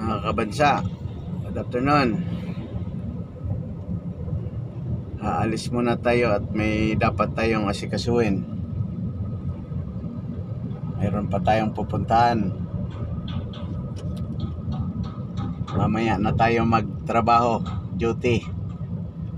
Mga kabansa, good afternoon. Aalis muna tayo at may dapat tayong asikasuhin. Mayroon pa tayong pupuntahan. Mamaya na tayo magtrabaho, duty.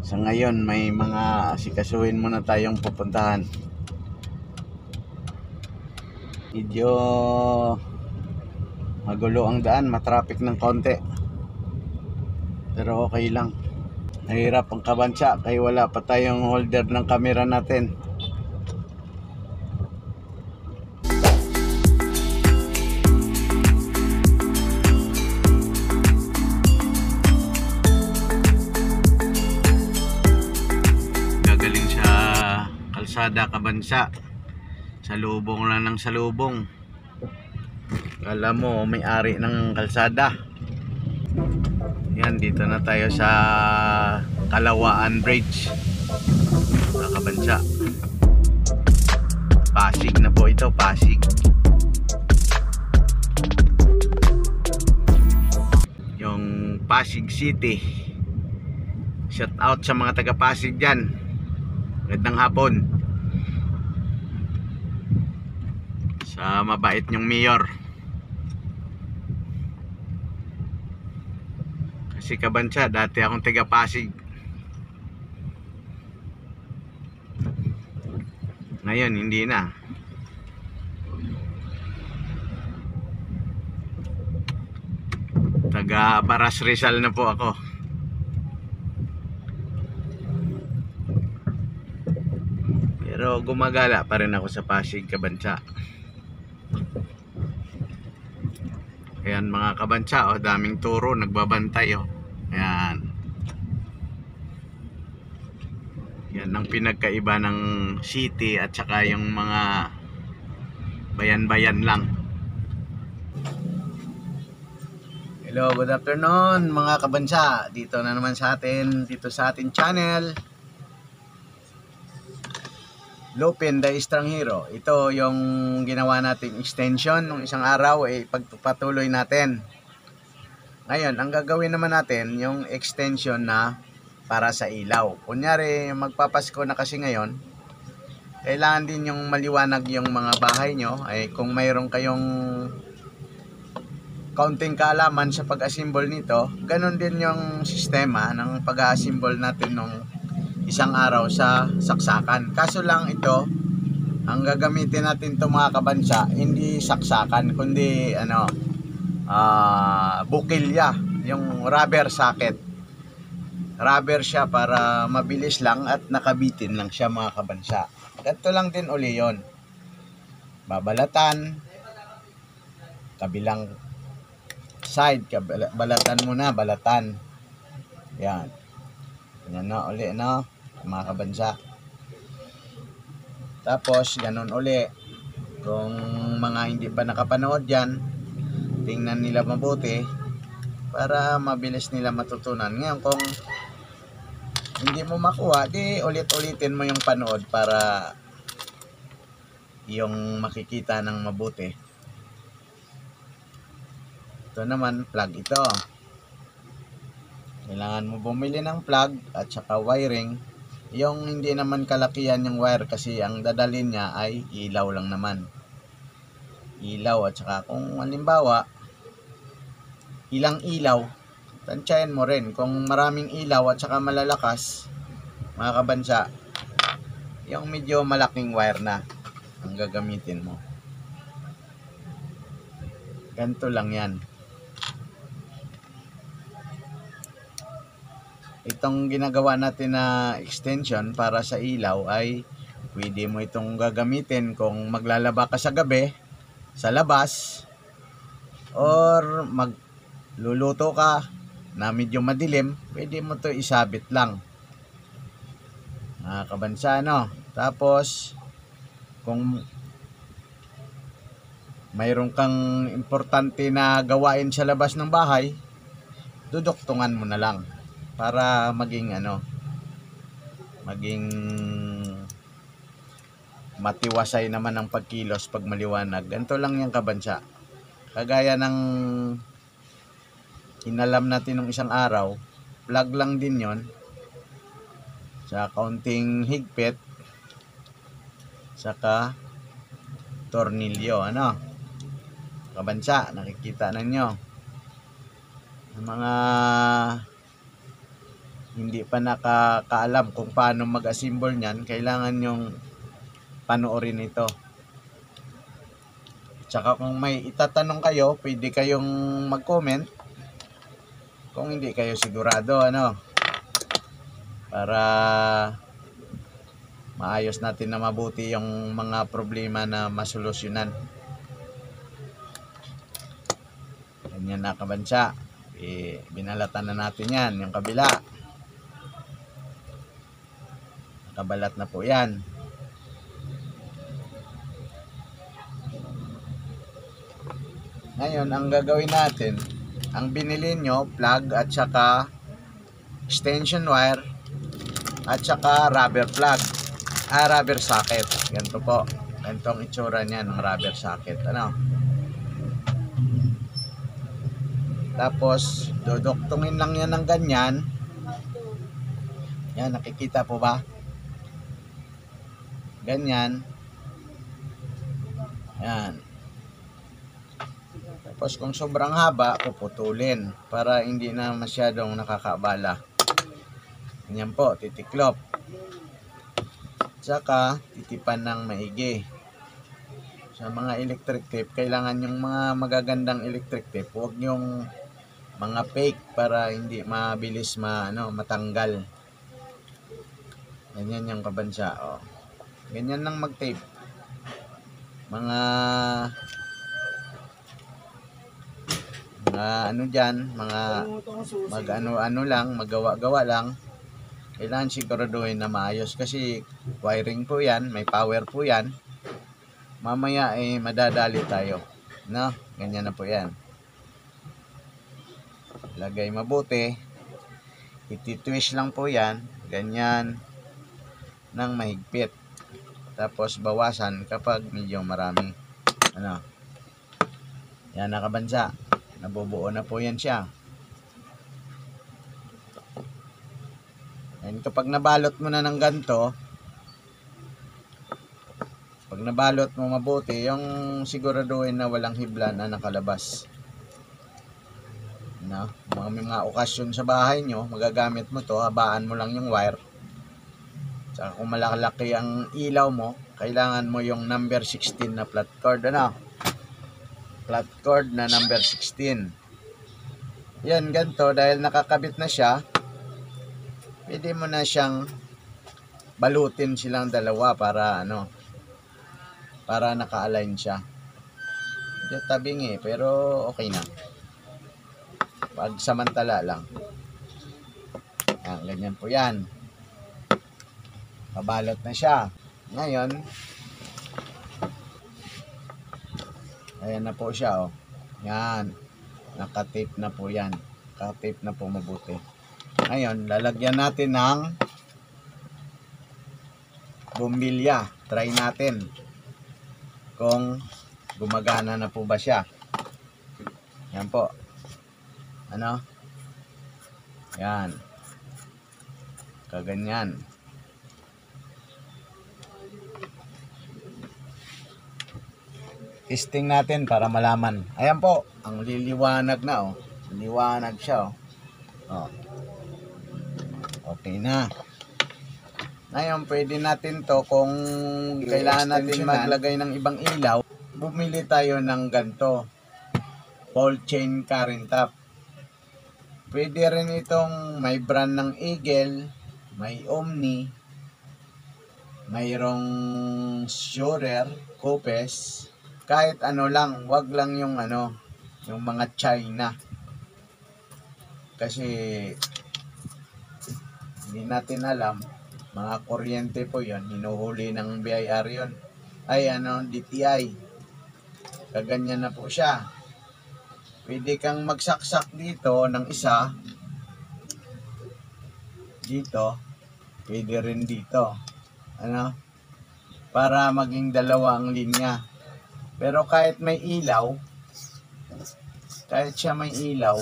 Sa ngayon, may mga asikasuhin muna tayong pupuntahan. Medyo magulo ang daan, matraffic ng konti. Pero okay lang. Nahirap ang kabansa kaya wala pa tayong holder ng camera natin. Gagaling sa kalsada kabansa. Salubong lang ng salubong. Kala mo may ari ng kalsada. Yan, dito na tayo sa Kalawaan Bridge. Kabansa. Pasig na po ito, Pasig. Yung Pasig City. Shout out sa mga taga Pasig dyan. Magandang hapon. Sa mabait nyong mayor. Kasi kabansa, dati akong taga Pasig. Ngayon, hindi na. Taga Baras Rizal na po ako. Pero gumagala pa rin ako sa Pasig, kabansa. Ayan mga kabansa, oh, daming turo, nagbabantay oh. Ayan. Yan ang pinagkaiba ng city at saka yung mga bayan-bayan lang. Hello, good afternoon mga kabansa. Dito na naman sa atin, dito sa ating channel. Lupin the Estranghero. Ito yung ginawa nating extension nung isang araw ay eh, pagpatuloy natin. Ngayon, ang gagawin naman natin yung extension na para sa ilaw. Kunyari, magpapasko na kasi ngayon, kailangan din yung maliwanag yung mga bahay nyo. Ay kung mayroon kayong kaunting kaalaman sa pag-assemble nito, ganun din yung sistema ng pag-assemble natin nung isang araw sa saksakan. Kaso lang ito, ang gagamitin natin to mga kabansa, hindi saksakan, kundi ano, uh, bukilya, yung rubber socket. Rubber siya para mabilis lang at nakabitin lang siya mga kabansa. Ganito lang din uli yon. Babalatan, kabilang side, balatan mo na, balatan. Yan. Yan na uli, no? Mga kabansa. Tapos, ganun uli. Kung mga hindi pa nakapanood yan, tingnan nila mabuti para mabilis nila matutunan. Ngayon, kung hindi mo makuha, di ulit-ulitin mo yung panood para yung makikita ng mabuti. Ito naman, plug ito. Kailangan mo bumili ng plug at saka wiring yung hindi naman kalakihan yung wire kasi ang dadalhin niya ay ilaw lang naman. Ilaw at saka kung halimbawa ilang ilaw, tansyahin mo rin. Kung maraming ilaw at saka malalakas, mga kabansa, yung medyo malaking wire na ang gagamitin mo. Ganito lang yan. Itong ginagawa natin na extension para sa ilaw ay pwede mo itong gagamitin kung maglalaba ka sa gabi sa labas or magluluto ka na medyo madilim pwede mo to isabit lang. Mga kabansa no tapos kung mayroon kang importante na gawain sa labas ng bahay duduktungan mo na lang para maging ano maging matiwasay naman ang pagkilos pag maliwanag ganito lang yung kabansa kagaya ng kinalam natin ng isang araw, plug lang din yon sa kaunting higpit, saka tornilyo, ano? Kabansa, nakikita ninyo. Mga hindi pa nakakaalam kung paano mag-assemble niyan, kailangan yung panoorin ito. Tsaka kung may itatanong kayo, pwede kayong mag-comment. Kung hindi kayo sigurado, ano, para maayos natin na mabuti yung mga problema na masolusyonan. Ganyan na kabansa. Eh, binalatan na natin yan, yung kabila. Nakabalat na po yan. Ngayon, ang gagawin natin, ang binili nyo, plug at saka extension wire at saka rubber plug. Ah, rubber socket. Ganito po. Ganito ang itsura niya ng rubber socket. Ano? Tapos, dodoktungin lang yan ng ganyan. Yan, nakikita po ba? Ganyan. Yan. Tapos kung sobrang haba, puputulin para hindi na masyadong nakakabala. Ganyan po, titiklop. Tsaka, titipan ng maigi. Sa mga electric tape, kailangan yung mga magagandang electric tape, huwag yung mga fake para hindi mabilis ma, ano, matanggal. Ganyan yung kabansa. Oh. Ganyan lang mag-tape. Mga mga ano dyan, mga mag ano ano lang, magawa-gawa lang. Kailangan siguraduhin na maayos kasi wiring po yan, may power po yan. Mamaya eh madadali tayo. No? Ganyan na po yan. Lagay mabuti. Ititwist lang po yan. Ganyan. Nang mahigpit. Tapos bawasan kapag medyo marami. Ano? Yan nakabansa. Nabubuo na po yan siya. And kapag nabalot mo na ng ganto, pag nabalot mo mabuti, yung siguraduhin na walang hibla na nakalabas. No? Mga may mga okasyon sa bahay nyo, magagamit mo to, habaan mo lang yung wire. Tsaka kung malaki ang ilaw mo, kailangan mo yung number 16 na flat cord, ano? Flat cord na number 16. Yan, ganito, dahil nakakabit na siya, pwede mo na siyang balutin silang dalawa para ano, para naka-align siya. Medyo tabing eh, pero okay na. Pag samantala lang. Yan, ganyan po yan. Pabalot na siya. Ngayon, ayan na po siya, oh. Yan. Nakatape na po yan. Nakatape na po mabuti. Ngayon, lalagyan natin ng bumbilya. Try natin kung gumagana na po ba siya. Yan po. Ano? Yan. Kaganyan. Testing natin para malaman. Ayan po, ang liliwanag na oh. Liwanag siya oh. oh. Okay na. Ngayon, pwede natin to kung kailangan natin maglagay ng ibang ilaw, bumili tayo ng ganto. Ball chain current tap. Pwede rin itong may brand ng Eagle, may Omni, mayroong Schurer, Copes, kahit ano lang, wag lang yung ano, yung mga China. Kasi hindi natin alam, mga kuryente po yon hinuhuli ng BIR yon ay ano, DTI. Kaganyan na po siya. Pwede kang magsaksak dito ng isa. Dito. Pwede rin dito. Ano? Para maging dalawa ang linya. Pero kahit may ilaw, kahit siya may ilaw,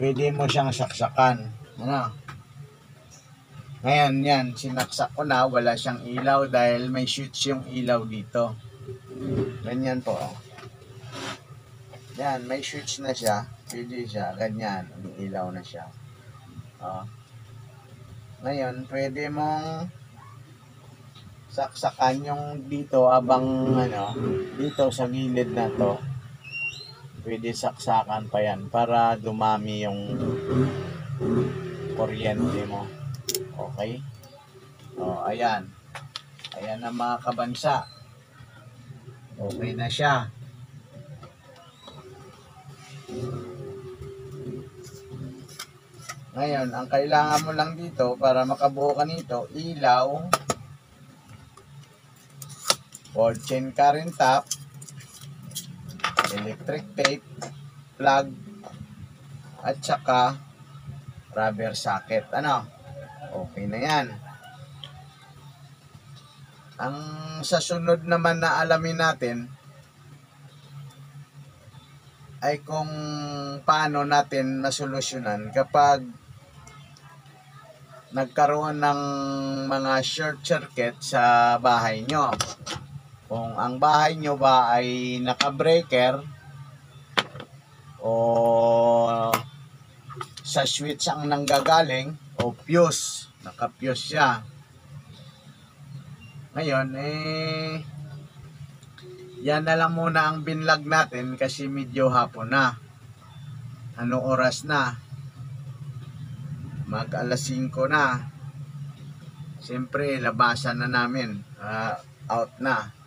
pwede mo siyang saksakan. Ano? Ngayon yan, sinaksak ko na, wala siyang ilaw dahil may shoots yung ilaw dito. Ganyan po. Oh. Yan, may switch na siya. Pwede siya. Ganyan. Umiilaw na siya. Oh. Ngayon, pwede mong saksakan yung dito abang ano, dito sa gilid na to. Pwede saksakan pa yan para dumami yung kuryente mo. Okay? O, ayan. Ayan ang mga kabansa. Okay na siya. Ngayon, ang kailangan mo lang dito para makabuo ka nito, ilaw, board chain current tap, electric tape, plug, at saka rubber socket. Ano? Okay na yan. Ang sa sunod naman na alamin natin ay kung paano natin nasolusyonan kapag nagkaroon ng mga short circuit sa bahay nyo. Kung ang bahay nyo ba ay naka-breaker o sa switch ang nanggagaling o fuse, naka-fuse siya. Ngayon, eh, yan na lang muna ang binlag natin kasi medyo hapon na. Ano oras na? Mag alas 5 na. Siyempre, labasan na namin. Ah, out na.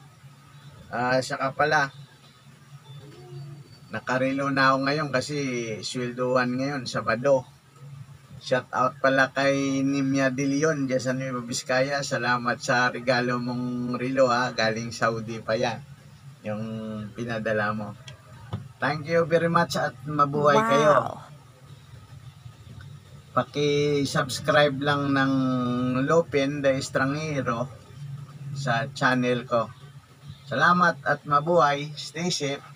Ah, saka pala, nakarelo na ako ngayon kasi sweldoan ngayon, Sabado. Shout out pala kay Nimia De Leon dyan sa Nueva Vizcaya. Salamat sa regalo mong relo ha. Galing Saudi pa yan. Yung pinadala mo. Thank you very much at mabuhay kayo. Paki-subscribe lang ng Lopin the Estrangero sa channel ko. Salamat at mabuhay. Stay safe.